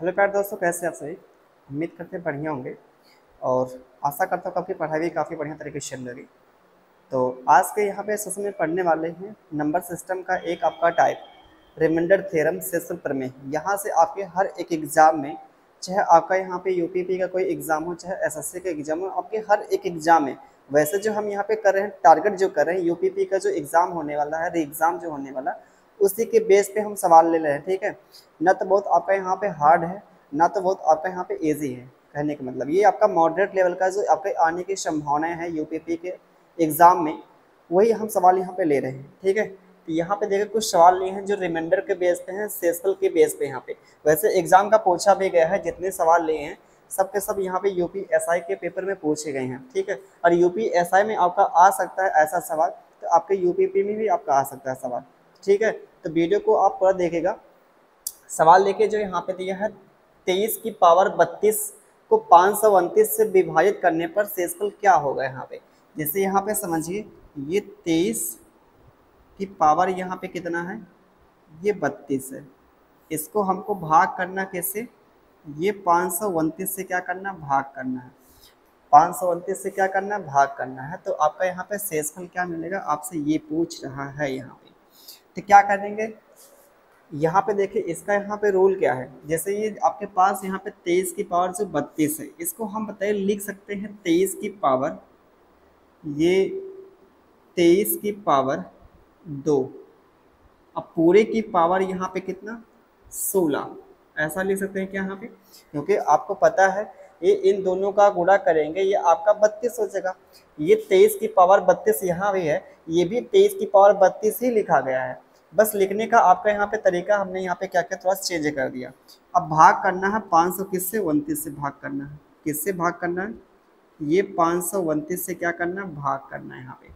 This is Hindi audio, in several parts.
हेलो प्यार दोस्तों, कैसे आप सभी? उम्मीद करते हैं बढ़िया होंगे। और आशा करता हूँ आपकी पढ़ाई भी काफ़ी बढ़िया तरीके से चल रही। तो आज के यहाँ पे सेशन में पढ़ने वाले हैं नंबर सिस्टम का एक आपका टाइप रिमाइंडर थ्योरम सेशन प्रमेय यहाँ से आपके हर एक एग्ज़ाम में, चाहे आपका यहाँ पे यूपीपी का कोई एग्ज़ाम हो, चाहे एसएससी का एग्ज़ाम हो, आपके हर एक एग्ज़ाम में, वैसे जो हम यहाँ पे कर रहे हैं टारगेट जो कर रहे हैं यूपीपी का जो एग्ज़ाम होने वाला है एग्ज़ाम जो होने वाला उसी के बेस पे हम सवाल ले रहे हैं, ठीक है? ना तो बहुत आपका यहाँ पे हार्ड है, ना तो बहुत आपका यहाँ पे ईजी है, कहने का मतलब। ये आपका मॉडरेट लेवल का जो आपके आने की संभावनाएँ हैं यूपीपी के एग्ज़ाम में, वही हम सवाल यहाँ पे ले रहे हैं, ठीक है? तो यहाँ पे देखिए, कुछ सवाल लिए हैं जो रिमाइंडर के बेस पे हैं सेशनल के बेस पे यहाँ पे। वैसे एग्ज़ाम का पूछा भी गया है, जितने सवाल लिए हैं, सब के सब यहाँ पे यूपी एसआई के पेपर में पूछे गए हैं, ठीक है? और यूपी एसआई में आपका आ सकता है ऐसा सवाल तो आपके यूपीपी में भी आपका आ सकता है सवाल। ठीक है? तो वीडियो को आप पूरा देखेगा सवाल लेके जो यहाँ पे दिया है, तेईस की पावर बत्तीस को पाँच सौ उनतीस से विभाजित करने पर शेषफल क्या होगा यहाँ पे? जैसे यहाँ पे समझिए, ये तेईस की पावर यहाँ पे कितना है? ये बत्तीस है। इसको हमको भाग करना कैसे? ये पाँच सौ उनतीस से क्या करना? भाग करना है। पाँच सौ उनतीस से क्या करना? भाग करना है। तो आपका यहाँ पे शेषफल क्या मिलेगा? आपसे ये पूछ रहा है यहाँ पे। तो क्या करेंगे? यहाँ पे देखिए, इसका यहाँ पे रूल क्या है? जैसे ये आपके पास यहाँ पे तेईस की पावर जो बत्तीस है। इसको हम बताइए, लिख सकते हैं तेईस की पावर ये तेईस की पावर दो। अब पूरे की पावर यहाँ पे कितना? सोलह। ऐसा लिख सकते हैं क्या यहाँ पे? क्योंकि आपको पता है, ये इन दोनों का गुणा करेंगे, ये आपका बत्तीस हो जाएगा। ये तेईस की पावर बत्तीस यहाँ भी है, ये भी तेईस की पावर बत्तीस ही लिखा गया है। बस लिखने का आपका यहाँ पे तरीका, हमने यहाँ पे क्या क्या थोड़ा चेंज कर दिया। अब भाग करना है पाँच सौ किस से उनतीस से भाग करना है? किससे भाग करना है? ये पाँच सौ उनतीस से क्या करना है? भाग करना है यहाँ पे।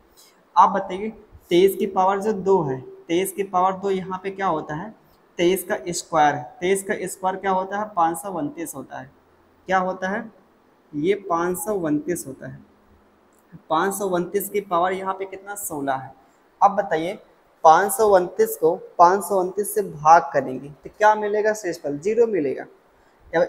आप बताइए, तेईस की पावर जो दो है, तेईस की पावर दो यहाँ पे क्या होता है? तेईस का स्क्वायर तेईस का स्क्वायर क्या होता है? पाँच सौ उनतीस होता है। क्या होता है? ये पाँच सौ उनतीस होता है। पाँच सौ उनतीस की पावर यहाँ पे कितना? सोलह है। अब बताइए पाँच सौ उनतीस को पाँच सौ उनतीस से भाग करेंगे। तो क्या मिलेगा शेषफल? ज़ीरो मिलेगा।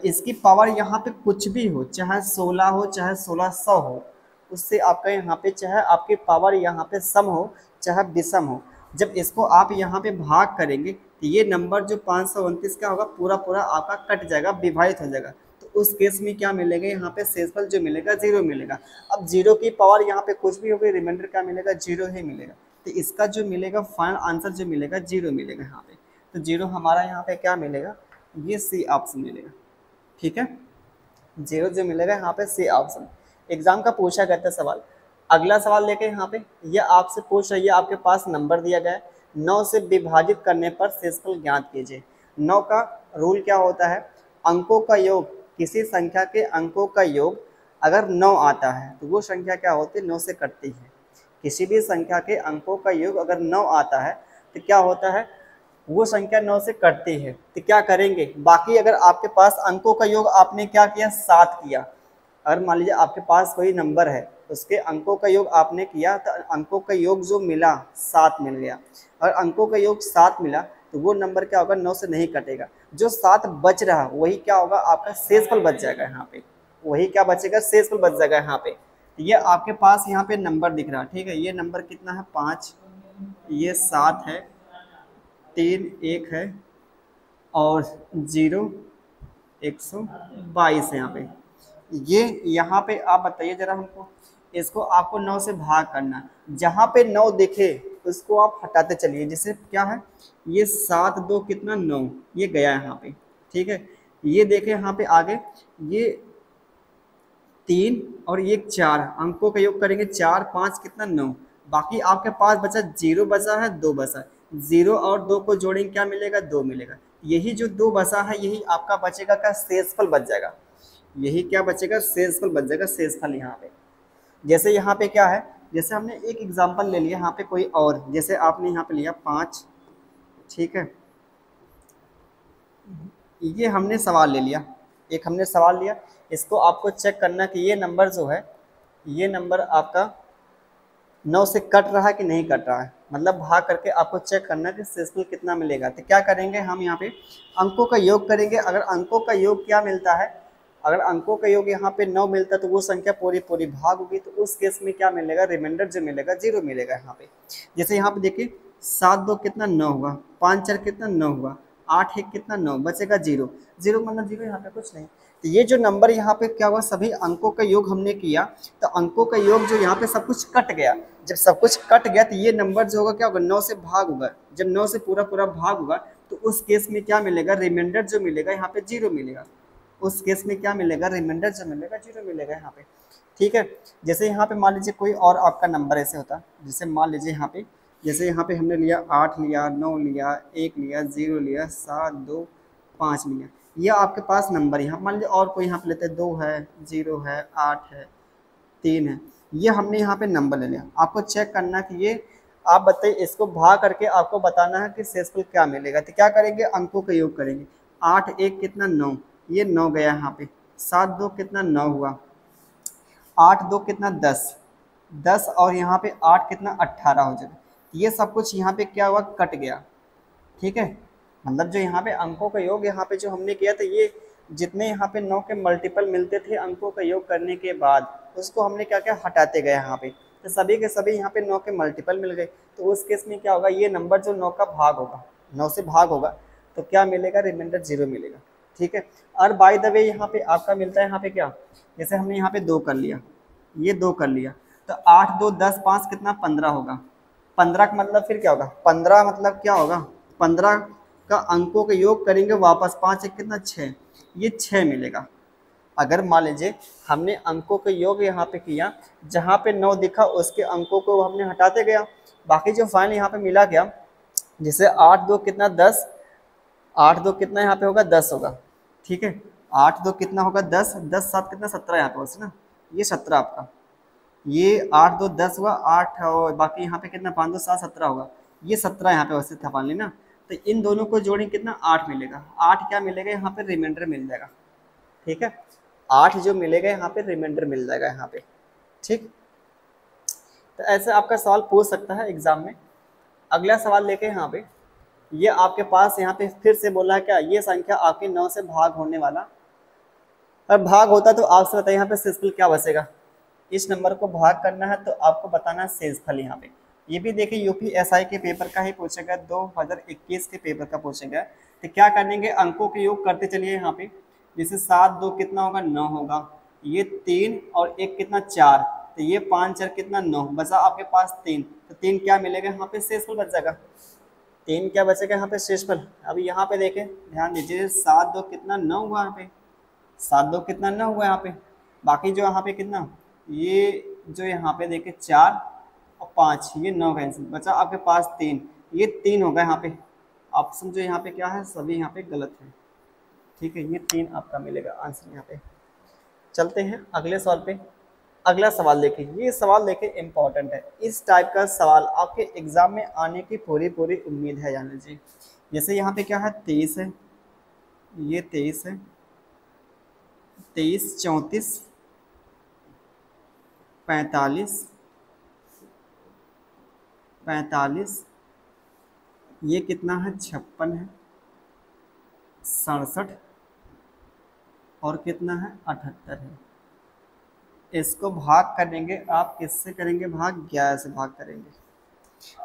इसकी पावर यहाँ पे कुछ भी हो, चाहे सोलह हो, चाहे सोलह सौ हो, उससे आपका यहाँ पे चाहे आपकी पावर यहाँ पे सम हो, चाहे विषम हो, जब इसको आप यहाँ पे भाग करेंगे तो ये नंबर जो पाँच सौ उनतीस का होगा पूरा पूरा आपका कट जाएगा, विभाजित हो जाएगा। तो उस केस में क्या मिलेगा? यहाँ पे शेषफल जो मिलेगा, ज़ीरो मिलेगा। अब ज़ीरो की पावर यहाँ पे कुछ भी होगी रिमाइंडर क्या मिलेगा? ज़ीरो ही मिलेगा। तो इसका जो मिलेगा फाइनल आंसर जो मिलेगा ज़ीरो मिलेगा यहाँ पे। तो ज़ीरो हमारा यहाँ पे क्या मिलेगा? ये सी ऑप्शन मिलेगा। ठीक है? ज़ीरो जो मिलेगा यहाँ पे सी ऑप्शन एग्ज़ाम का पूछा करता है सवाल। अगला सवाल लेके यहाँ पे। ये आपसे पूछ रही है, आपके पास नंबर दिया गया है। नौ से विभाजित करने पर शेषफल ज्ञात कीजिए। नौ का रूल क्या होता है? अंकों का योग। किसी संख्या के अंकों का योग अगर नौ आता है तो वो संख्या क्या होती है? नौ से कटती है। किसी भी संख्या के अंकों का योग अगर नौ आता है तो क्या होता है? वो संख्या नौ से कटती है। तो क्या करेंगे? बाकी अगर आपके पास अंकों का योग आपने क्या किया? सात किया। अगर मान लीजिए आपके पास कोई नंबर है, उसके अंकों का योग आपने किया तो अंकों का योग जो मिला, सात मिल गया। और अंकों का योग सात मिला तो वो नंबर क्या होगा? नौ से नहीं कटेगा। जो सात बच रहा, वही क्या होगा? आपका शेषफल बच जाएगा यहाँ पे। वही क्या बचेगा? शेषफल बच जाएगा यहाँ पे। ये आपके पास यहाँ पे नंबर दिख रहा है, ठीक है? ये नंबर कितना है? पाँच, ये सात है, तीन एक है, और ज़ीरो एक सौ बाईस है यहाँ पे। ये यहाँ पे आप बताइए ज़रा हमको, इसको आपको नौ से भाग करना है। जहाँ पे नौ दिखे, उसको आप हटाते चलिए। जैसे क्या है? ये सात दो कितना? नौ। ये गया यहाँ पे, ठीक है? ये देखे यहाँ पे आगे, ये तीन और ये चार। अंकों का योग करेंगे चार, पाँच कितना नौ? बाकी आपके पास बचा ज़ीरो बचा है, दो बचा ज़ीरो और दो को जोड़ेंगे, क्या मिलेगा? दो मिलेगा। यही जो दो बचा है, यही आपका बचेगा क्या? शेषफल बच जाएगा। यही क्या बचेगा? शेषफल बच जाएगा, शेषफल यहाँ पे। जैसे यहाँ पे क्या है? जैसे हमने एक एग्ज़ाम्पल ले लिया, यहाँ पे कोई और। जैसे आपने यहाँ पे लिया पाँच, ठीक है? ये हमने सवाल ले लिया। एक हमने सवाल लिया। इसको आपको चेक करना कि ये नंबर जो है, ये नंबर आपका नौ से कट रहा है कि नहीं कट रहा है? मतलब भाग करके आपको चेक करना कि शेषफल कितना मिलेगा। तो क्या करेंगे हम यहाँ पे? अंकों का योग करेंगे। अगर अंकों का योग क्या मिलता है? अगर अंकों का योग यहाँ पे नौ मिलता तो वो संख्या पूरी पूरी भाग होगी। तो उस केस में क्या मिलेगा? रिमाइंडर जो मिलेगा ज़ीरो मिलेगा यहाँ पे। जैसे यहाँ पे देखिए, सात दो कितना नौ हुआ? पाँच चार कितना नौ हुआ? आठ एक कितना नौ? बचेगा ज़ीरो। ज़ीरो मतलब ज़ीरो यहाँ पे कुछ नहीं। तो ये जो नंबर यहाँ पे क्या हुआ? सभी अंकों का योग हमने किया। तो अंकों का योग जो यहाँ पे सब कुछ कट गया। जब सब कुछ कट गया तो ये नंबर जो होगा क्या होगा? नौ से भाग होगा। जब नौ से पूरा पूरा भाग होगा तो उस केस में क्या मिलेगा? रिमाइंडर जो मिलेगा यहाँ पे ज़ीरो मिलेगा। उस केस में क्या मिलेगा? रिमाइंडर जो मिलेगा, ज़ीरो मिलेगा यहाँ पे। ठीक है? जैसे यहाँ पे मान लीजिए कोई और आपका नंबर ऐसे होता। जैसे मान लीजिए यहाँ पे जैसे यहाँ पे हमने लिया आठ लिया, नौ लिया, एक लिया, ज़ीरो लिया, सात, दो, पाँच लिया। ये आपके पास नंबर यहाँ, मान लीजिए और कोई यहाँ पे लेते हैं, दो है, ज़ीरो है, आठ है, तीन है, ये हमने यहाँ पे नंबर ले लिया। आपको चेक करना कि ये, आप बताइए, इसको भाग करके आपको बताना है कि शेषफल क्या मिलेगा। तो क्या करेंगे? अंकों का योग करेंगे। आठ, एक कितना? नौ। ये नौ गया यहाँ पे। सात, दो कितना? नौ हुआ। आठ, दो कितना? दस। दस और यहाँ पे आठ कितना? अट्ठारह हो जाएगा। ये सब कुछ यहाँ पे क्या हुआ? कट गया। ठीक है? मतलब जो यहाँ पे अंकों का योग यहाँ पे जो हमने किया था, ये जितने यहाँ पे नौ के मल्टीपल मिलते थे अंकों का योग करने के बाद, उसको हमने क्या क्या हटाते गए यहाँ पे? तो सभी के सभी यहाँ पे नौ के मल्टीपल मिल गए। तो उस केस में क्या होगा? ये नंबर जो नौ का भाग होगा, नौ से भाग होगा तो क्या मिलेगा? रिमाइंडर ज़ीरो मिलेगा। ठीक है? और बाय द वे यहाँ पे आपका मिलता है यहाँ पे क्या? जैसे हमने यहाँ पे दो कर लिया। ये दो कर लिया। तो आठ दो दस पाँच कितना? पंद्रह होगा। पंद्रह का मतलब फिर क्या होगा? पंद्रह मतलब क्या होगा? पंद्रह का अंकों का योग करेंगे वापस पाँच एक कितना? छः। ये छः मिलेगा। अगर मान लीजिए हमने अंकों का योग यहाँ पे किया, जहाँ पे नौ दिखा, उसके अंकों को हमने हटाते गया। बाकी जो फाइनल यहाँ पे मिला गया जैसे आठ दो कितना? दस। आठ दो कितना यहाँ पे होगा? दस होगा। ठीक है? आठ दो कितना होगा? दस। दस सात कितना? सत्रह यहाँ पे ना? ये सत्रह आपका। ये आठ दो दस हुआ, आठ और बाकी यहाँ पे कितना? पाँच दो सात, सत्रह होगा। ये सत्रह यहाँ पे वैसे था पानी ना? तो इन दोनों को जोड़ें कितना? आठ मिलेगा। आठ क्या मिलेगा? यहाँ पे रिमाइंडर मिल जाएगा। ठीक है? आठ जो मिलेगा, यहाँ पे रिमाइंडर मिल जाएगा यहाँ पे। ठीक? तो ऐसे आपका सवाल पूछ सकता है एग्ज़ाम में। अगला सवाल लेके यहाँ पे। ये आपके पास यहाँ पे फिर से बोला क्या? ये संख्या आपके नौ से भाग होने वाला। और भाग होता तो आपसे बताइए, यहाँ पे सिस्कल क्या बचेगा? इस नंबर को भाग करना है तो आपको बताना शेष फल यहाँ पे। ये भी देखिए यूपी एसआई के पेपर का ही पूछेगा 2021 के पेपर का पूछेगा। तो क्या करेंगे, अंकों के योग करते चलिए यहाँ पे। जैसे सात, दो कितना होगा, नौ होगा। ये तीन और एक कितना, चार। तो ये पाँच, चार कितना, नौ। बचा आपके पास तीन। तो तीन क्या मिलेगा यहाँ पे? शेष फल बच जाएगा। तीन क्या बचेगा यहाँ पे? शेष फल अभी यहाँ पे देखें, ध्यान दीजिए, सात, दो कितना, नौ हुआ यहाँ पे। सात, दो कितना, नौ हुआ यहाँ पे। बाकी जो यहाँ पे कितना? ये जो यहाँ पे देखे चार और पाँच, ये नौ का आंसर बचा आपके पास तीन। ये तीन होगा यहाँ पे। ऑप्शन जो यहाँ पे क्या है? सभी यहाँ पे गलत है। ठीक है, ये तीन आपका मिलेगा आंसर यहाँ पे। चलते हैं अगले सवाल पे। अगला सवाल देखिए। ये सवाल देखे इंपॉर्टेंट है। इस टाइप का सवाल आपके एग्ज़ाम में आने की पूरी पूरी उम्मीद है जान लीजिए जैसे यहाँ पे क्या है? तेईस है। ये तेईस है। तेईस, चौंतीस पैंतालीस पैंतालीस, ये कितना है? छप्पन है, सड़सठ, और कितना है? अठहत्तर है। इसको भाग करेंगे, आप किससे करेंगे भाग ग्यारह से भाग करेंगे।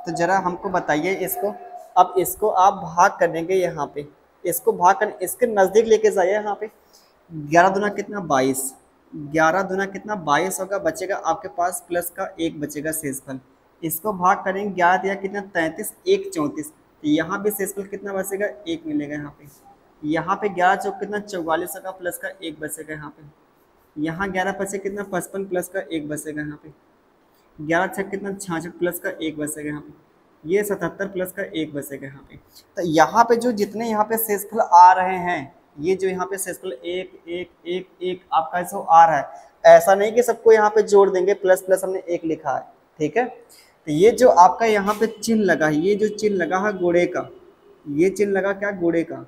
तो ज़रा हमको बताइए इसको। अब इसको आप भाग करेंगे यहाँ पे। इसको भाग कर, इसके नज़दीक लेके जाइए यहाँ पे। ग्यारह दुना कितना? बाईस। ग्यारह दुना कितना बाईस होगा बचेगा आपके पास प्लस का एक बचेगा शेषफल। इसको भाग करेंगे ग्यारह या कितना तैंतीस, एक चौंतीस। तो यहाँ भी शेषफल कितना बचेगा? एक मिलेगा यहाँ पे। यहाँ पे ग्यारह चौक कितना चौवालीस होगा प्लस का एक बचेगा यहाँ पे। यहाँ ग्यारह बचे कितना पचपन प्लस का एक बचेगा यहाँ पे। ग्यारह छः कितना छाछठ प्लस का एक बचेगा यहाँ पे। ये सतहत्तर प्लस का एक बचेगा यहाँ पे। तो यहाँ पे जो जितने यहाँ पे शेषफल आ रहे हैं ये जो यहाँ पे सेस्कल एक एक एक एक, आपका ऐसा आ रहा है। ऐसा नहीं कि सबको यहाँ पे जोड़ देंगे प्लस प्लस हमने एक लिखा है, ठीक है? तो ये जो आपका यहाँ पे चिन्ह लगा है, ये जो चिन्ह लगा है गोड़े का, ये चिन्ह लगा क्या? गोड़े का।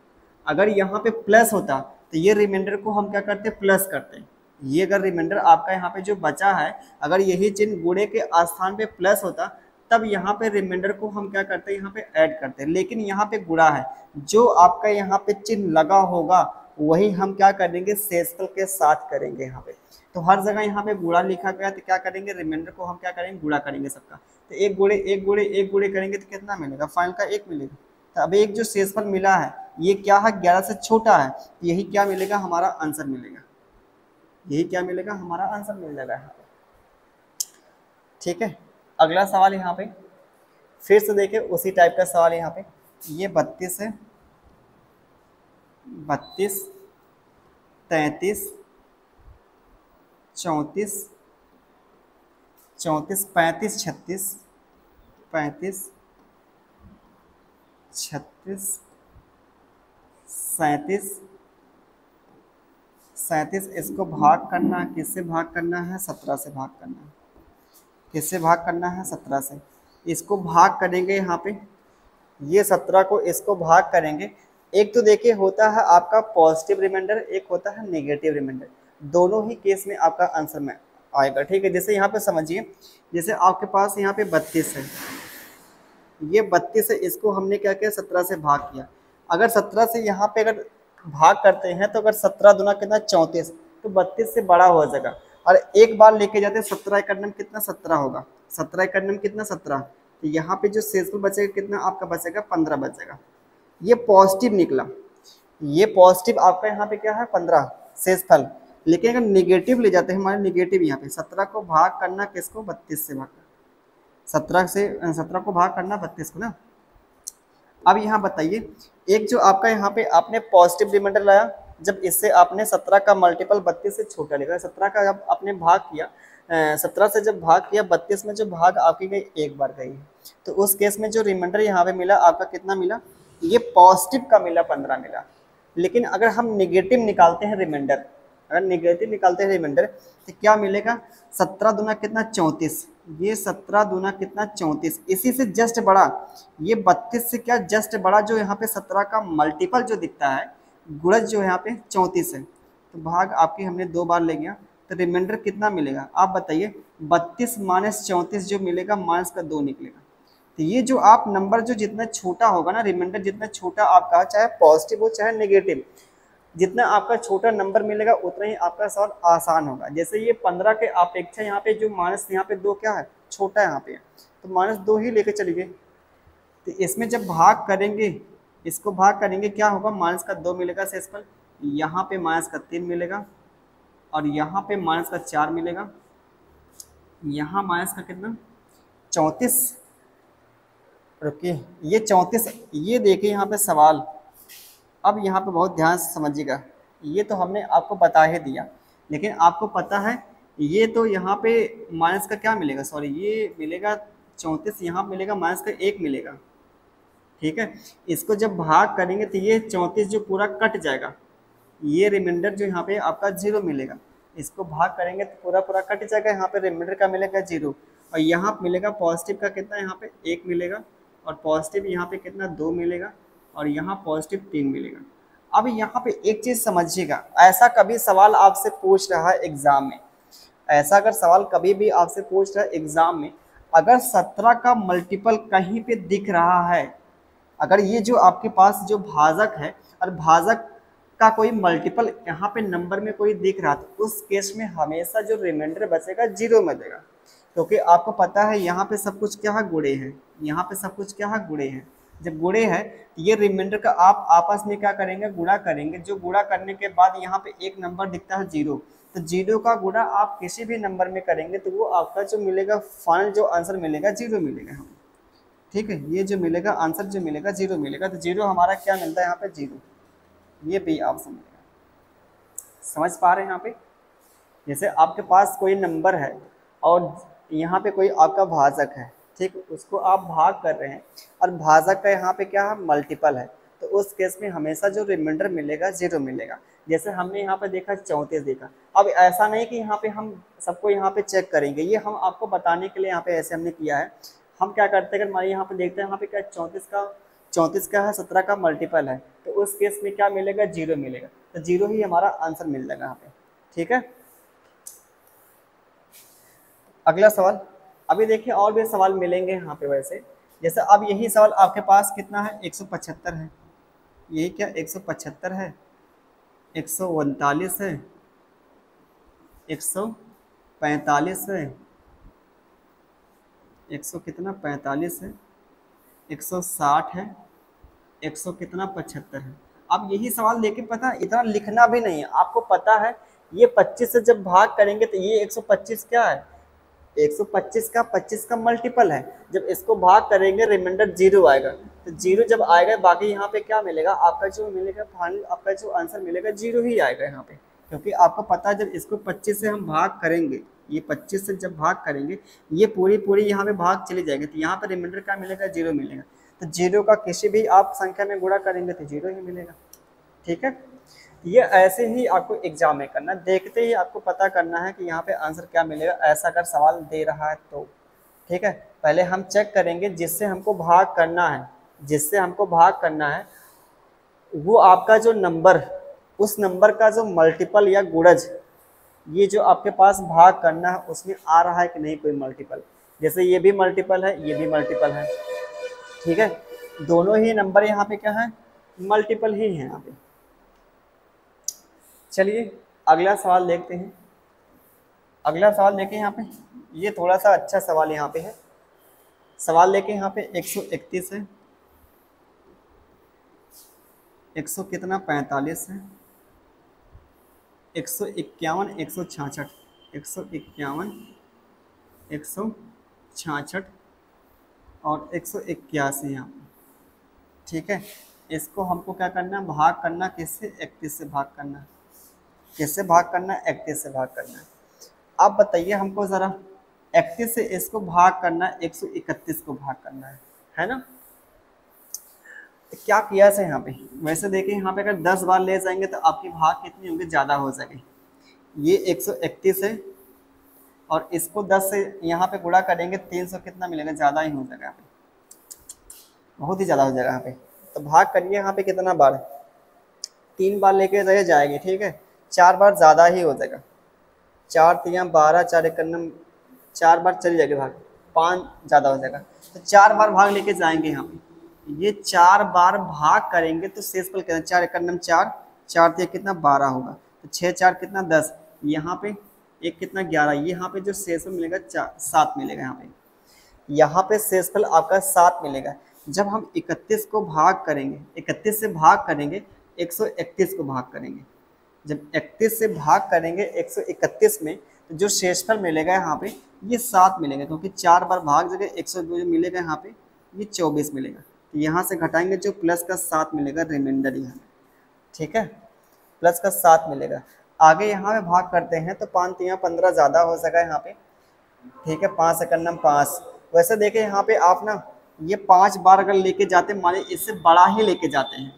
अगर यहाँ पे प्लस होता तो ये रिमाइंडर को हम क्या करते? प्लस करते ये अगर रिमाइंडर आपका यहाँ पे जो बचा है, अगर यही चिन्ह गुड़े के स्थान पे प्लस होता तब यहाँ पे रिमाइंडर को हम क्या करते हैं? यहाँ पे ऐड करते हैं। लेकिन यहाँ पे गुड़ा है। जो आपका यहाँ पे चिन्ह लगा होगा, वही हम क्या करेंगे? सेसफल के साथ करेंगे यहाँ पे। तो हर जगह यहाँ पे गुड़ा लिखा गया तो क्या करेंगे? रिमाइंडर को हम क्या करेंगे? गुड़ा करेंगे सबका। तो एक गुड़े एक गुड़े एक गुड़े करेंगे तो कितना मिलेगा? फाइनल का एक मिलेगा। तो अब एक जो शेषफल मिला है, ये क्या है? ग्यारह से छोटा है। तो यही क्या मिलेगा? हमारा आंसर मिलेगा। यही क्या मिलेगा? हमारा आंसर मिल जाएगा यहाँ पे। ठीक है? अगला सवाल यहाँ पे। फिर से देखें, उसी टाइप का सवाल यहाँ पे। ये बत्तीस है। बत्तीस, तैतीस, चौंतीस चौंतीस, पैंतीस, छत्तीस पैंतीस, छत्तीस, सैंतीस सैंतीस, इसको भाग करना, किससे भाग करना है? सत्रह से भाग करना है। किससे भाग करना है? सत्रह से। इसको भाग करेंगे यहाँ पे। ये सत्रह को इसको भाग करेंगे। एक तो देखिए, होता है आपका पॉजिटिव रिमाइंडर एक होता है नेगेटिव रिमाइंडर दोनों ही केस में आपका आंसर में आएगा, ठीक है? जैसे यहाँ पे समझिए, जैसे आपके पास यहाँ पे बत्तीस है। ये बत्तीस है, इसको हमने क्या किया? सत्रह से भाग किया। अगर सत्रह से यहाँ पे अगर भाग करते हैं तो अगर सत्रह दुना कितना? चौंतीस। तो बत्तीस से बड़ा हो जाएगा। और एक बार लेके जाते हैं, सत्रह एकड़ में कितना सत्रह होगा? सत्रह एकड़ में कितना सत्रह? तो यहाँ पे जो शेषफल बचेगा, कितना आपका बचेगा? पंद्रह बचेगा। ये पॉजिटिव निकला। ये पॉजिटिव आपका यहाँ पे क्या है? पंद्रह शेषफल लेकिन अगर निगेटिव ले जाते हैं, हमारे निगेटिव यहाँ पे। सत्रह को भाग करना किसको? बत्तीस से भाग सत्रह से, सत्रह को भाग करना बत्तीस को ना? अब यहाँ बताइए, एक जो आपका यहाँ पे आपने पॉजिटिव रिमाइंडर लाया जब इससे आपने सत्रह का मल्टीपल बत्तीस से छोटा लिखा सत्रह का जब आपने भाग किया सत्रह से जब भाग किया, बत्तीस में जो भाग आपकी गई, एक बार गई। तो उस केस में जो रिमाइंडर यहाँ पे मिला, आपका कितना मिला? ये पॉजिटिव का मिला, पंद्रह मिला। लेकिन अगर हम निगेटिव निकालते हैं रिमाइंडर अगर निगेटिव निकालते हैं रिमाइंडर तो क्या मिलेगा? सत्रह दुना कितना? चौंतीस। ये सत्रह दुना कितना? चौंतीस। इसी से जस्ट बड़ा। ये बत्तीस से क्या? जस्ट बड़ा जो यहाँ पे सत्रह का मल्टीपल जो दिखता है गुड़ज जो है यहाँ पे चौंतीस है। तो भाग आपकी हमने दो बार ले गया तो रिमाइंडर कितना मिलेगा? आप बताइए, बत्तीस माइनस चौंतीस जो मिलेगा, माइनस का दो निकलेगा। तो ये जो आप नंबर जो जितना छोटा होगा ना रिमाइंडर जितना छोटा आपका, चाहे पॉजिटिव हो, चाहे नेगेटिव जितना आपका छोटा नंबर मिलेगा, उतना ही आपका सवाल आसान होगा। जैसे ये पंद्रह के अपेक्षा यहाँ पे जो माइनस, यहाँ पे दो क्या है? छोटा यहाँ पे। तो माइनस दो ही लेके चलिए। तो इसमें जब भाग करेंगे इसको भाग करेंगे, क्या होगा? माइनस का दो मिलेगा पर, यहाँ पे माइनस का तीन मिलेगा, और यहाँ पे माइनस का चार मिलेगा। यहाँ माइनस का कितना? चौंतीस। रुकिए, ये चौंतीस, ये देखिए यहाँ पे सवाल। अब यहाँ पे बहुत ध्यान से समझिएगा, ये तो हमने आपको बता ही दिया, लेकिन आपको पता है, ये तो यहाँ पे माइनस का क्या मिलेगा? सॉरी, ये मिलेगा चौंतीस, यहाँ मिलेगा माइनस का एक मिलेगा। ठीक है? इसको जब भाग करेंगे तो ये चौंतीस जो पूरा कट जाएगा, ये रिमाइंडर जो यहाँ पे आपका ज़ीरो मिलेगा। इसको भाग करेंगे तो पूरा पूरा कट जाएगा, यहाँ पे रिमाइंडर का मिलेगा ज़ीरो और यहाँ मिलेगा पॉजिटिव का कितना? यहाँ पे एक मिलेगा। और पॉजिटिव यहाँ पे कितना? दो मिलेगा। और यहाँ पॉजिटिव तीन मिलेगा। अब यहाँ पे एक चीज़ समझिएगा, ऐसा कभी सवाल आपसे पूछ रहा है एग्ज़ाम में? ऐसा अगर सवाल कभी भी आपसे पूछ रहा है एग्ज़ाम में, अगर सत्रह का मल्टीपल कहीं पे दिख रहा है अगर ये जो आपके पास जो भाजक है और भाजक का कोई मल्टीपल यहाँ पे नंबर में कोई दिख रहा तो उस केस में हमेशा जो रिमाइंडर बचेगा ज़ीरो में देगा। क्योंकि तो आपको पता है यहाँ पे सब कुछ क्या है गुड़े हैं, यहाँ पे सब कुछ क्या है गुड़े हैं। जब गुड़े हैं तो ये रिमाइंडर का आप आपस में क्या करेंगे गुड़ा करेंगे। जो गुड़ा करने के बाद यहाँ पे एक नंबर दिखता है ज़ीरो तो ज़ीरो का गुड़ा आप किसी भी नंबर में करेंगे तो वो आपका जो मिलेगा फाइनल जो आंसर मिलेगा ज़ीरो मिलेगा। हमें ठीक है, ये जो मिलेगा, आंसर जो मिलेगा, ज़ीरो मिलेगा। तो ज़ीरो हमारा क्या मिलता है यहाँ पे? ज़ीरो। ये भी ऑप्शन मिलेगा। समझ पा रहे हैं यहाँ पे? जैसे आपके पास कोई नंबर है और यहाँ पे कोई आपका भाजक है, ठीक? उसको आप भाग कर रहे हैं और भाजक का यहाँ पे क्या है? मल्टीपल है। तो उस केस में हमेशा जो रिमाइंडर मिलेगा, ज़ीरो मिलेगा। जैसे हमने यहाँ पे देखा, चौंतीस देखा। अब ऐसा नहीं कि यहाँ पे हम सबको यहाँ पे चेक करेंगे। ये हम आपको बताने के लिए यहाँ पे ऐसे हमने किया है हम क्या करते हैं अगर हमारे यहाँ पे देखते हैं, यहाँ पे क्या चौंतीस का चौंतीस का है, सत्रह का मल्टीपल है। तो उस केस में क्या मिलेगा? ज़ीरो मिलेगा। तो ज़ीरो ही हमारा आंसर मिल जाएगा यहाँ पे। ठीक है? अगला सवाल। अभी देखिए, और भी सवाल मिलेंगे यहाँ पे वैसे। जैसे अब यही सवाल आपके पास कितना है? एक सौ पचहत्तर है। यही क्या एक सौ पचहत्तर है? एक सौ उनतालीस है। एक सौ पैंतालीस है। एक सौ कितना पैंतालीस है, एक सौ साठ है, एक सौ कितना पचहत्तर है। अब यही सवाल लेके पता, इतना लिखना भी नहीं है। आपको पता है, ये 25 से जब भाग करेंगे तो ये 125 क्या है? 125 का 25 का मल्टीपल है। जब इसको भाग करेंगे रिमाइंडर ज़ीरो आएगा। तो ज़ीरो जब आएगा, बाकी यहाँ पे क्या मिलेगा? आपका जो मिलेगा फाइनल आपका जो आंसर मिलेगा ज़ीरो ही आएगा यहाँ पे। क्योंकि आपको पता है, जब इसको 25 से हम भाग करेंगे ये 25 से जब भाग करेंगे, ये पूरी पूरी यहाँ पे भाग चली जाएगी तो यहाँ पे रिमाइंडर क्या मिलेगा ज़ीरो मिलेगा। तो ज़ीरो का किसी भी आप संख्या में गुणा करेंगे तो ज़ीरो ही मिलेगा। ठीक है? ये ऐसे ही आपको एग्ज़ाम में करना देखते ही आपको पता करना है कि यहाँ पे आंसर क्या मिलेगा। ऐसा अगर सवाल दे रहा है तो। ठीक है? पहले हम चेक करेंगे जिससे हमको भाग करना है। जिससे हमको भाग करना है, वो आपका जो नंबर उस नंबर का जो मल्टीपल या गुड़ज ये जो आपके पास भाग करना है, उसमें आ रहा है कि नहीं कोई मल्टीपल जैसे ये भी मल्टीपल है, ये भी मल्टीपल है। ठीक है? दोनों ही नंबर यहाँ पे क्या है? मल्टीपल ही है यहाँ पे। चलिए, अगला सवाल देखते हैं। अगला सवाल देखें यहाँ पे। ये थोड़ा सा अच्छा सवाल यहाँ पे है। सवाल लेके यहाँ पे 131 है। 100 कितना? पैंतालीस है। एक सौ इक्यावन, एक सौ छाछठ, एक सौ इक्यावन, एक सौ छाछठ और एक सौ इक्यासी यहाँ ठीक है? इसको हमको क्या करना है? भाग करना किससे? इकतीस से भाग करना। किससे भाग करना है? इकतीस से भाग करना आप बताइए हमको ज़रा, इकतीस से इसको भाग करना है, एक सौ इकतीस को भाग करना है। है ना? क्या किया है यहाँ पे? वैसे देखिए, यहाँ पे अगर दस बार ले जाएँगे तो आपकी भाग कितनी होगी? ज़्यादा हो जाएगी। ये एक सौ इकतीस है और इसको 10 से यहाँ पे गुड़ा करेंगे 300 कितना मिलेगा? ज़्यादा ही हो जाएगा यहाँ पे। बहुत ही ज़्यादा हो जाएगा यहाँ पे। तो भाग करिए यहाँ पे कितना बार तीन बार लेके जाए जाएगी, ठीक है? चार बार ज़्यादा ही हो जाएगा। चार तिया बारह, चार एक चार बार चली जाएगी भाग। पाँच ज़्यादा हो जाएगा। तो चार बार भाग लेके जाएँगे यहाँ पे। ये चार बार भाग करेंगे तो शेष पल कितना? चार एक चार चार तिया कितना? बारह होगा। तो छः चार कितना? दस। यहाँ पे एक कितना? ग्यारह। यहाँ पे जो शेषफल मिलेगा चार सात मिलेगा यहाँ पे। यहाँ पे शेषफल आपका सात मिलेगा। जब हम इकतीस को भाग करेंगे, इकतीस से भाग करेंगे, एक सौ इकतीस को भाग करेंगे। जब इकतीस से भाग करेंगे, एक सौ इकतीस में तो जो शेषफल मिलेगा यहाँ पे, ये सात मिलेगा, क्योंकि चार बार भाग जगह एक सौ जो मिलेगा यहाँ पे, ये चौबीस मिलेगा। तो यहाँ से घटाएँगे जो प्लस का सात मिलेगा रिमाइंडर यहाँ। ठीक है? प्लस का सात मिलेगा। आगे यहाँ पे भाग करते हैं तो पाँच तिया पंद्रह ज़्यादा हो सका यहाँ पे। ठीक है? पाँच सेकंड पाँच। वैसे देखें यहाँ पे आप ना, ये पाँच बार अगर लेके जाते माने इससे बड़ा ही लेके जाते हैं।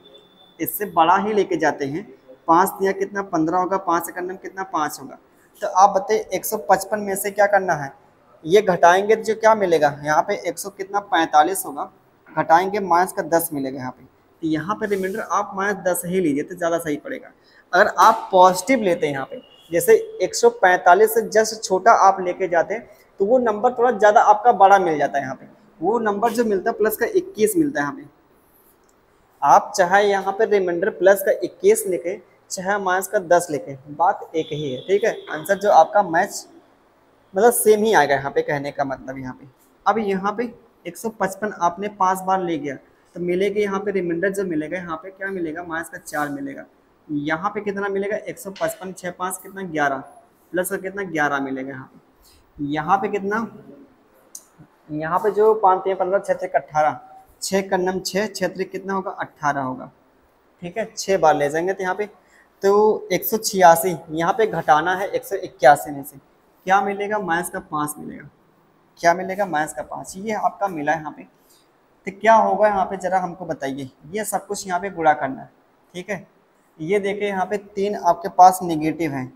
इससे बड़ा ही लेके जाते हैं। पाँच तिया कितना? पंद्रह होगा। पाँच सेकंड कितना? पाँच होगा। तो आप बताइए, एक सौ पचपन में से क्या करना है? ये घटाएँगे तो जो क्या मिलेगा? यहाँ पे एक सौ कितना? पैंतालीस होगा। घटाएँगे माइनस का दस मिलेगा यहाँ पे। तो यहाँ पे रिमाइंडर आप माइनस दस ही लीजिए तो ज़्यादा सही पड़ेगा। अगर आप पॉजिटिव लेते हैं यहाँ पे, जैसे 145 से जस्ट छोटा आप लेके जाते हैं तो वो नंबर थोड़ा ज़्यादा आपका बड़ा मिल जाता है यहाँ पे। वो नंबर जो मिलता है प्लस का 21 मिलता है पे। आप चाहे यहाँ पे रिमाइंडर प्लस का 21 लिखे चाहे माइनस का 10 लिखे बात एक ही है, ठीक है? आंसर जो आपका मैच मतलब सेम ही आएगा यहाँ पे कहने का मतलब यहाँ पे। अब यहाँ पे 155 आपने पाँच बार ले गया तो मिलेगा यहाँ पे रिमाइंडर जो मिलेगा, यहाँ पे क्या मिलेगा? माइनस का चार मिलेगा। यहाँ पे कितना मिलेगा? एक सौ पचपन छः पाँच कितना? ग्यारह। प्लस का कितना? ग्यारह मिलेगा यहाँ पे। यहाँ पे कितना? यहाँ पे जो पाँच तीन पंद्रह छः छः अट्ठारह। छः का नम छः छः कितना होगा? अट्ठारह होगा। ठीक है? छः बार ले जाएँगे तो यहाँ पे। तो एक सौ छियासी, यहाँ पे घटाना है एक सौ इक्यासी में से। क्या मिलेगा? माइनस का पाँच मिलेगा। क्या मिलेगा माइनस का पाँच? ये आपका मिला यहाँ पे। तो क्या होगा यहाँ पे? ज़रा हमको बताइए। ये सब कुछ यहाँ पे गुड़ा करना है। ठीक है? ये देखें यहाँ पे तीन आपके पास निगेटिव हैं।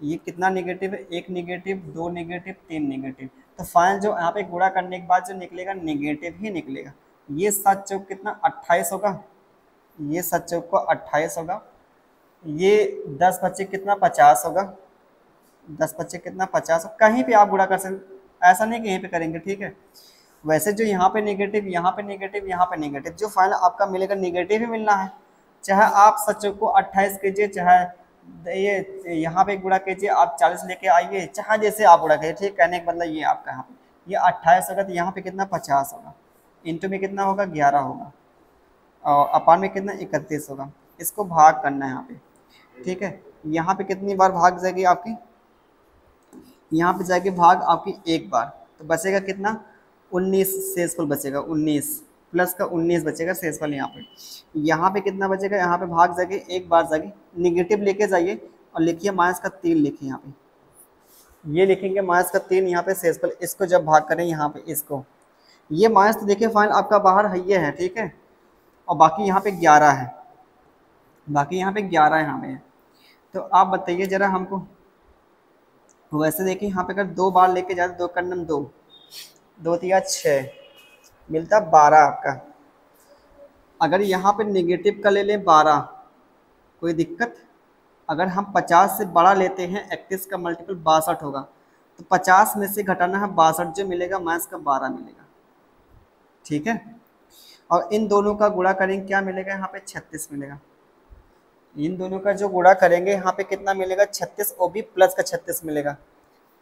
ये कितना निगेटिव है? एक निगेटिव दो निगेटिव तीन निगेटिव तो फाइनल जो यहाँ पे गुड़ा करने के बाद जो निकलेगा निगेटिव ही निकलेगा। ये सात चौक कितना? अट्ठाईस होगा। ये सात चौक को अट्ठाईस होगा। ये दस बच्चे कितना? पचास होगा। दस बच्चे कितना? पचास। कहीं भी आप गुड़ा कर सकते ऐसा नहीं कि यहीं पे करेंगे, ठीक है? वैसे जो यहाँ पे नेगेटिव यहाँ पे नेगेटिव यहाँ पे नेगेटिव जो फाइनल आपका मिलेगा नेगेटिव ही मिलना है। चाहे आप सच को अट्ठाईस कीजिए, चाहे ये, यहाँ पे गुड़ा कीजिए, आप चालीस लेके आइए, चाहे जैसे आप गुड़ा कीजिए ठीक कहने का मतलब ये आपका यहाँ पे। ये अट्ठाईस होगा तो यहाँ पे कितना? पचास होगा। इंटू में कितना होगा? ग्यारह होगा। और अपान में कितना? इकतीस होगा। इसको भाग करना है यहाँ पे। ठीक है? यहाँ पे कितनी बार भाग जाएगी आपकी? यहाँ पे जाएगी भाग आपकी एक बार। तो बचेगा कितना? उन्नीस शेषफल बचेगा, उन्नीस। प्लस का उन्नीस बचेगा शेषफल यहाँ पे। यहाँ पे कितना बचेगा? यहाँ पे भाग जाएगी एक बार जाएगी निगेटिव लेके जाइए और लिखिए माइनस का तीन लिखिए यहाँ पे। ये लिखेंगे माइनस का तीन यहाँ पे शेषफल इसको जब भाग करें यहाँ पे, इसको। ये माइनस तो देखिए फाइन आपका बाहर है ये है, ठीक है? और बाकी यहाँ पे ग्यारह है। बाकी यहाँ पे ग्यारह है। तो आप बताइए ज़रा हमको। वैसे देखिए, यहाँ पे अगर दो बार लेके जाते, दो कन्नम दो। दो तिया छः मिलता बारह आपका। अगर यहाँ पे नेगेटिव का ले लें बारह, कोई दिक्कत? अगर हम पचास से बड़ा लेते हैं, इकतीस का मल्टीपल बासठ होगा। तो पचास में से घटाना है बासठ जो मिलेगा माइनस का बारह मिलेगा। ठीक है? और इन दोनों का गुणा करेंगे, क्या मिलेगा? यहाँ पे छत्तीस मिलेगा। इन दोनों का जो गुड़ा करेंगे, यहाँ पे कितना मिलेगा? छत्तीस वो भी प्लस का छत्तीस मिलेगा।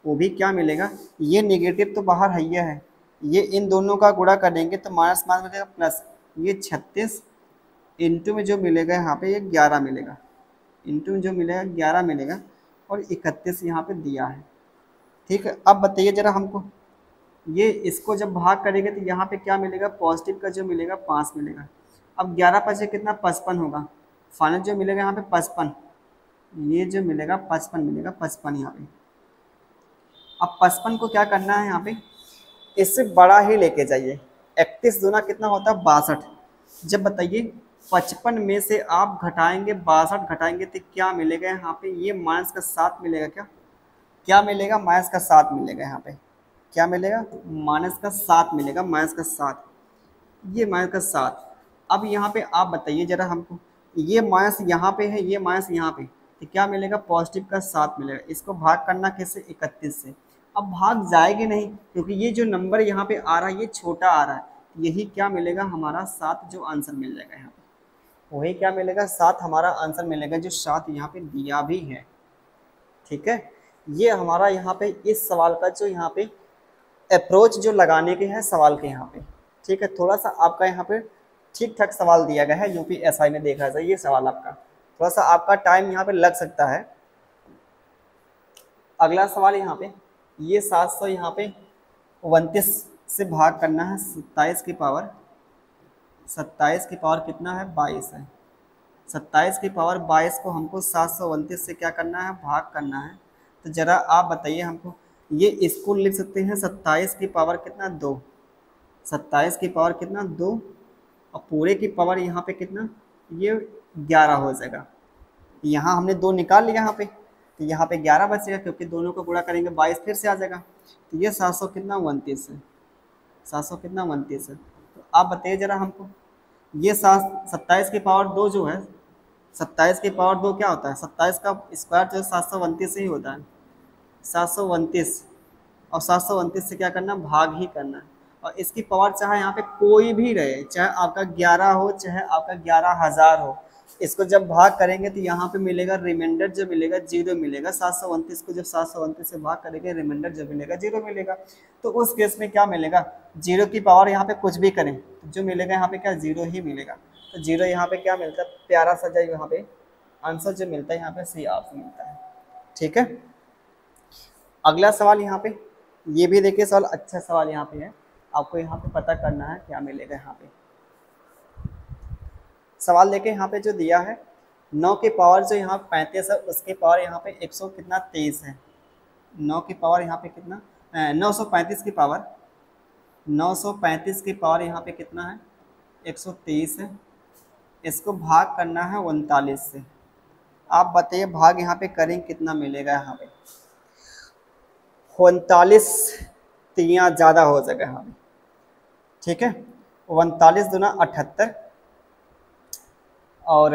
वो भी क्या मिलेगा? ये नेगेटिव तो बाहर है है। ये इन दोनों का गुड़ा करेंगे तो माइनस माइनस मिलेगा प्लस ये छत्तीस इंटू में जो मिलेगा, यहाँ पे ये ग्यारह मिलेगा। इंटू में जो मिलेगा, ग्यारह मिलेगा और इकतीस यहाँ पे दिया है। ठीक है, अब बताइए ज़रा हमको। ये इसको जब भाग करेंगे तो यहाँ पे क्या मिलेगा? पॉजिटिव का जो मिलेगा, पाँच मिलेगा। अब ग्यारह पचे कितना? पचपन होगा। फाइनल जो मिलेगा यहाँ पे पचपन। ये जो मिलेगा, पचपन मिलेगा, पचपन यहाँ पे। अब पचपन को क्या करना है यहाँ पे? इससे बड़ा ही लेके जाइए। इकतीस दूना कितना होता? है बासठ। जब बताइए, पचपन में से आप घटाएँगे, बासठ घटाएँगे तो क्या मिलेगा यहाँ पे? ये माइनस का सात मिलेगा क्या? क्या मिलेगा? माइनस का सात मिलेगा यहाँ पे। क्या मिलेगा? माइनस का सात मिलेगा माइनस का सात। ये माइनस का सात। अब यहाँ पे आप बताइए ज़रा हमको। ये माइनस यहाँ पे है, ये माइनस यहाँ पे। तो क्या मिलेगा? पॉजिटिव का सात मिलेगा। इसको भाग करना कैसे? इकतीस से। अब भाग जाएगी नहीं, क्योंकि ये जो नंबर यहाँ पे आ रहा है, ये छोटा आ रहा है। यही क्या मिलेगा? हमारा सात जो आंसर मिल जाएगा यहाँ पे। वही क्या मिलेगा? सात हमारा आंसर मिलेगा, जो सात यहाँ पे दिया भी है। ठीक है? ये हमारा यहाँ पे, इस सवाल का जो यहाँ पे अप्रोच जो लगाने के हैं, सवाल के यहाँ पे। ठीक है? थोड़ा सा आपका यहाँ पे ठीक ठाक सवाल दिया गया है, यूपी एसआई में देखा जाए ये सवाल आपका। थोड़ा सा आपका टाइम यहाँ पे लग सकता है। अगला सवाल यहाँ पे, ये सात सौ यहाँ पे उनतीस से भाग करना है, सत्ताईस की पावर। सत्ताईस की पावर कितना है? बाईस है। सत्ताईस की पावर बाईस को हमको सात सौ उनतीस से क्या करना है? भाग करना है। तो ज़रा आप बताइए हमको, ये इसको लिख सकते हैं, सत्ताईस की पावर कितना? दो। सत्ताईस की पावर कितना? दो। और पूरे की पावर यहाँ पे कितना? ये ग्यारह हो जाएगा। यहाँ हमने दो निकाल लिया यहाँ पे। तो यहाँ पे ग्यारह बचेगा क्योंकि दोनों को गुणा करेंगे बाईस फिर से आ जाएगा। तो ये सात सौ कितना? उनतीस है। सात सौ कितना? उनतीस है। तो आप बताइए ज़रा हमको। ये सात, सत्ताईस की पावर दो जो है, सत्ताईस की पावर दो क्या होता है? सत्ताईस का स्क्वायर जो है, सात सौ उनतीस ही होता है। सात सौ उनतीस। और सात सौ उनतीस से क्या करना? भाग ही करना है। और इसकी पावर चाहे यहाँ पे कोई भी रहे, चाहे आपका ग्यारह हो, चाहे आपका ग्यारह हज़ार हो, इसको जब भाग करेंगे तो यहाँ पे मिलेगा रिमाइंडर जो मिलेगा ज़ीरो मिलेगा। सात सौ उनतीस को जब सात सौ उनतीस से भाग करेंगे रिमाइंडर जो मिलेगा ज़ीरो मिलेगा। तो उस केस में क्या मिलेगा? ज़ीरो की पावर यहाँ पे कुछ भी करें तो जो मिलेगा यहाँ पे क्या? ज़ीरो ही मिलेगा। तो ज़ीरो यहाँ पे क्या मिलता है? प्यारा सा जो यहाँ पे आंसर जो मिलता है, यहाँ पे सी ऑप्शन मिलता है। ठीक है? अगला सवाल यहाँ पे, ये भी देखिए सवाल अच्छा सवाल यहाँ पे है। आपको यहाँ पे पता करना है क्या मिलेगा यहाँ पे। सवाल देखे यहाँ पे जो दिया है, नौ की पावर जो यहाँ पैंतीस है, उसकी पावर यहाँ पे एक सौ कितना तेईस है? नौ की पावर यहाँ पे कितना? नौ सौ पैंतीस की पावर। नौ सौ पैंतीस की पावर यहाँ पे कितना है? एक सौ तेईस है। इसको भाग करना है उनतालीस से। आप बताइए, भाग यहाँ पे करें, कितना मिलेगा यहाँ पे? उनतालीस तियाँ ज़्यादा हो जाएगा यहाँ पे। ठीक है? उनतालीस दुना अठहत्तर। और,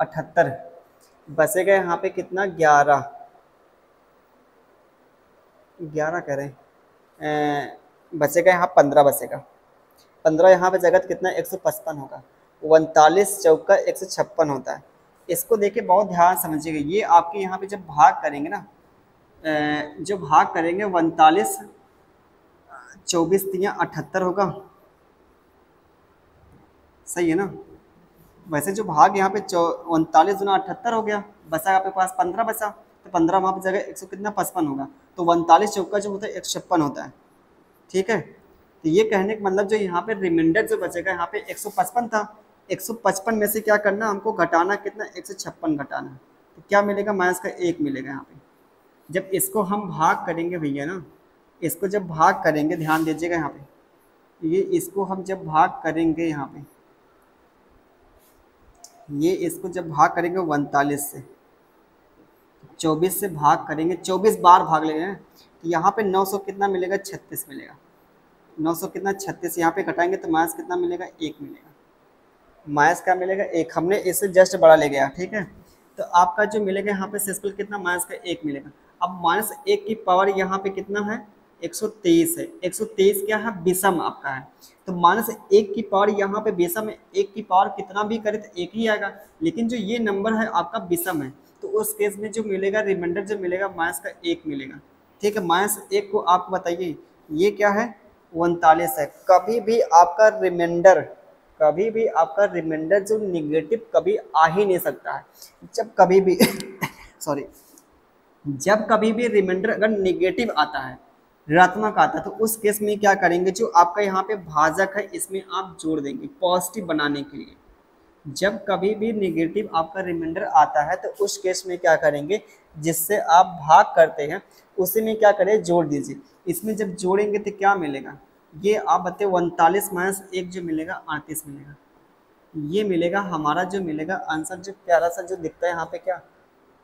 अठहत्तर। बचेगा यहाँ पे कितना? ग्यारह। ग्यारह रहे हैं। बचेगा यहाँ पंद्रह बचेगा पंद्रह यहाँ पे जगत कितना? एक सौ पचपन होगा। उनतालीस चौका एक सौ छप्पन होता है। इसको देखिए बहुत ध्यान समझिएगा। ये आपके यहाँ पे जब भाग करेंगे ना जो भाग करेंगे उनतालीस चौबीस तिया अठहत्तर होगा। सही है ना? वैसे जो भाग यहाँ पे उनतालीस गुना अठहत्तर हो गया। बचा आपके पास पंद्रह बचा तो पंद्रह वहाँ पर जगह एक सौ कितना पचपन होगा? तो उनतालीस चौका जो होता है, एक छप्पन होता है। ठीक है? तो ये कहने का मतलब जो यहाँ पे रिमाइंडर जो बचेगा, यहाँ पे एक सौ पचपन था। एक सौ पचपन में से क्या करना हमको घटाना कितना? एक सौ छप्पन घटाना तो क्या मिलेगा? माइनस का एक मिलेगा यहाँ पे। जब इसको हम भाग करेंगे भैया ना इसको जब भाग करेंगे, ध्यान दीजिएगा यहाँ पे। ये इसको हम जब भाग करेंगे यहाँ पे, ये इसको जब भाग करेंगे उनतालीस से, चौबीस से भाग करेंगे, चौबीस बार भाग लेंगे तो यहाँ पे नौ सौ कितना मिलेगा? छत्तीस मिलेगा। नौ सौ कितना? छत्तीस, यहाँ पे घटाएँगे तो माइनस कितना मिलेगा? एक मिलेगा। माइनस क्या मिलेगा? एक। हमने इससे जस्ट बड़ा ले गया, ठीक है? तो आपका जो मिलेगा यहाँ पे सिस्पल कितना? माइनस का एक मिलेगा। अब माइनस एक की पावर यहाँ पे कितना है? 123 है। 123 क्या है? विषम आपका है। तो माइनस एक की पावर यहाँ पे विषम है। एक की पावर कितना भी करे तो एक ही आएगा। लेकिन जो ये नंबर है, आपका विषम है। तो उस केस में जो मिलेगा रिमाइंडर जो मिलेगा माइनस का एक मिलेगा। ठीक है? माइनस एक को आप बताइए। ये क्या है? उनतालीस है। कभी भी आपका रिमाइंडर कभी भी आपका रिमाइंडर जो निगेटिव कभी आ ही नहीं सकता है। जब कभी भी सॉरी जब कभी भी रिमाइंडर अगर निगेटिव आता है ऋणात्मक आता है तो उस केस में क्या करेंगे, जो आपका यहाँ पे भाजक है, इसमें आप जोड़ देंगे पॉजिटिव बनाने के लिए। जब कभी भी निगेटिव आपका रिमाइंडर आता है तो उस केस में क्या करेंगे, जिससे आप भाग करते हैं, उसी में क्या करें, जोड़ दीजिए। इसमें जब जोड़ेंगे तो क्या मिलेगा? ये आप बताए उनतालीस माइनस एक जो मिलेगा, अड़तीस मिलेगा। ये मिलेगा, हमारा जो मिलेगा आंसर जो प्यारा सा जो दिखता है यहाँ पे क्या?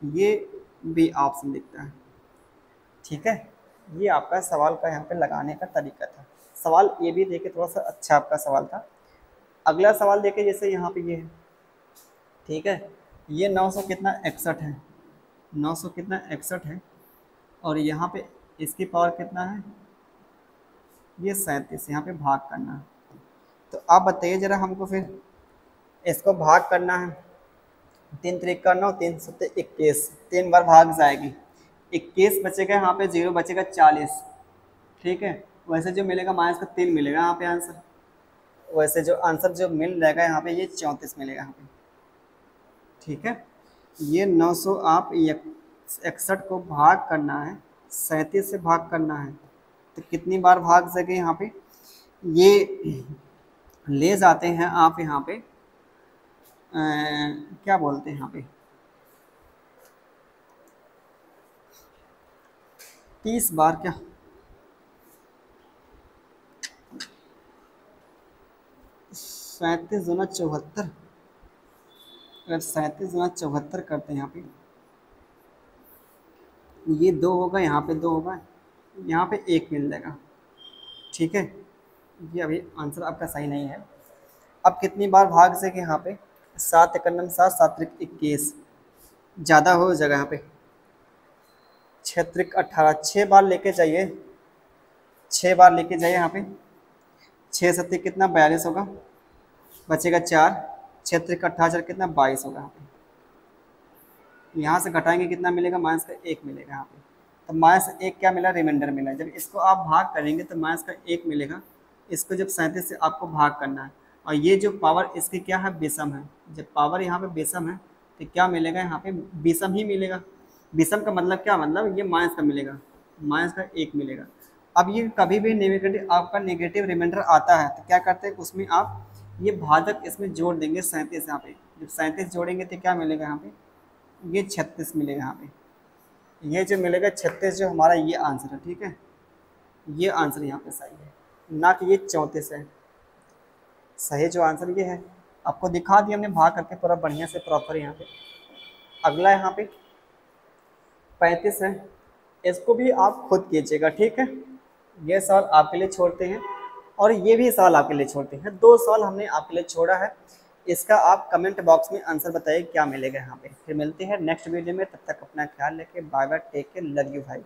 ये भी ऑप्शन दिखता है। ठीक है? ये आपका सवाल का यहाँ पे लगाने का तरीका था। सवाल ये भी देखे, थोड़ा सा अच्छा आपका सवाल था। अगला सवाल देखे, जैसे यहाँ पे ये है। ठीक है? ये 900 कितना इकसठ है? 900 कितना इकसठ है? और यहाँ पे इसकी पावर कितना है? ये सैंतीस, यहाँ पे भाग करना है। तो आप बताइए ज़रा हमको फिर, इसको भाग करना है। तीन तरीक का नौ तीन सत्तर इक्कीस, तीन बार भाग जाएगी। इक्कीस बचेगा यहाँ पे ज़ीरो बचेगा चालीस। ठीक है? वैसे जो मिलेगा माइनस का तीन मिलेगा यहाँ पे आंसर वैसे जो आंसर जो मिल जाएगा यहाँ पे ये चौंतीस मिलेगा यहाँ पे। ठीक है? ये 900 आप इकसठ को भाग करना है सैंतीस से भाग करना है। तो कितनी बार भाग सके यहाँ पे? ये ले जाते हैं आप यहाँ पे। आ, क्या बोलते हैं यहाँ पे? तीस बार क्या? सैंतीस गुना चौहत्तर। अगर सैंतीस गुना चौहत्तर करते हैं यहाँ पे, ये दो होगा, यहाँ पे दो होगा, यहाँ पे एक मिल जाएगा। ठीक है? ये अभी आंसर आपका सही नहीं है। अब कितनी बार भाग से यहाँ पे सात इक्यानवे सात सात इक्कीस? ज़्यादा हो जाएगा यहाँ पे। छत्रिक अट्ठारह छः बार लेके जाइए। छः बार लेके जाइए यहाँ पे। छः सत्य कितना? बयालीस होगा। बचेगा चार। क्षेत्र का अट्ठारह कितना? बाईस होगा यहाँ पे। यहाँ से घटाएँगे कितना मिलेगा? माइनस का एक मिलेगा यहाँ पे। तो माइनस एक क्या मिला? रिमाइंडर मिला। जब इसको आप भाग करेंगे तो माइनस का एक मिलेगा। इसको जब सैंतीस से आपको भाग करना है। और ये जो पावर, इसकी क्या है? बेसम है। जब पावर यहाँ पे बेसम है तो क्या मिलेगा यहाँ पे? बेसम ही मिलेगा। बेसम का मतलब क्या? मतलब ये माइनस का मिलेगा। माइनस का एक मिलेगा। अब ये कभी भी नेगेटिव आपका नेगेटिव रिमाइंडर आता है तो क्या करते हैं? उसमें आप ये भाजक इसमें जोड़ देंगे सैंतीस यहाँ पे। जब सैंतीस जोड़ेंगे तो क्या मिलेगा यहाँ पे? ये छत्तीस मिलेगा यहाँ पे। ये जो मिलेगा छत्तीस, जो हमारा ये आंसर है, ठीक है? ये आंसर यहाँ पे सही है। ना कि ये चौंतीस है। सही जो आंसर ये है। आपको दिखा दिया हमने, भाग करके पूरा बढ़िया से प्रॉपर यहाँ पे। अगला यहाँ पे पैंतीस है। इसको भी आप खुद कीजिएगा, ठीक है? ये साल आपके लिए छोड़ते हैं और ये भी साल आपके लिए छोड़ते हैं। दो साल हमने आपके लिए छोड़ा है। इसका आप कमेंट बॉक्स में आंसर बताइए, क्या मिलेगा यहाँ पे। फिर मिलते हैं नेक्स्ट वीडियो में। तब तक अपना ख्याल रखें। Bye bye take care love you